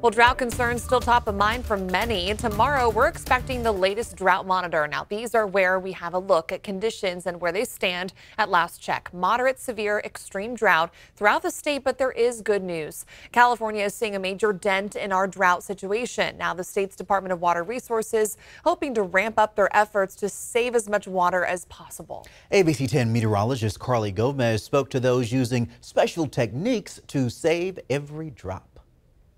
Well, drought concerns still top of mind for many. Tomorrow, we're expecting the latest drought monitor. Now, these are where we have a look at conditions and where they stand at last check. Moderate, severe, extreme drought throughout the state, but there is good news. California is seeing a major dent in our drought situation. Now, the state's Department of Water Resources hoping to ramp up their efforts to save as much water as possible. ABC 10 meteorologist Carly Gomez spoke to those using special techniques to save every drop.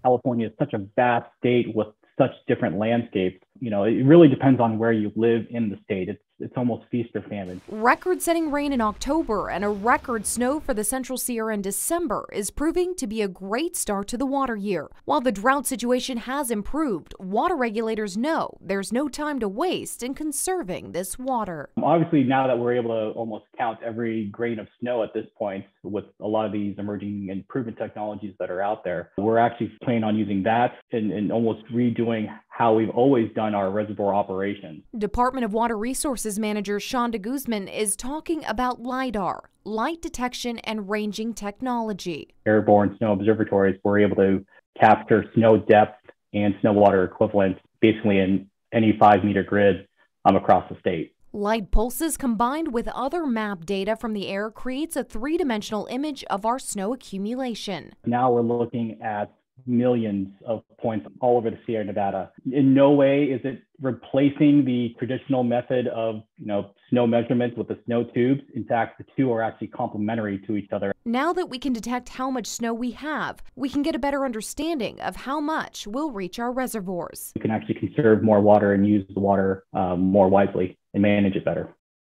California is such a vast state with such different landscapes. You know, it really depends on where you live in the state. It's it's almost feast or famine. Record setting rain in October and a record snow for the Central Sierra in December is proving to be a great start to the water year. While the drought situation has improved, water regulators know there's no time to waste in conserving this water. Obviously, now that we're able to almost count every grain of snow at this point with a lot of these emerging and proven technologies that are out there, we're actually planning on using that and, and almost redoing how we've always done our reservoir operations. Department of Water Resources Manager Sean de Guzman is talking about LIDAR, light detection and ranging technology. Airborne snow observatories were able to capture snow depth and snow water equivalent basically in any five meter grid um, across the state. Light pulses combined with other map data from the air creates a three dimensional image of our snow accumulation. Now we're looking at millions of points all over the Sierra Nevada. In no way is it replacing the traditional method of, you know, snow measurements with the snow tubes. In fact, the two are actually complementary to each other. Now that we can detect how much snow we have, we can get a better understanding of how much will reach our reservoirs. We can actually conserve more water and use the water um, more wisely and manage it better.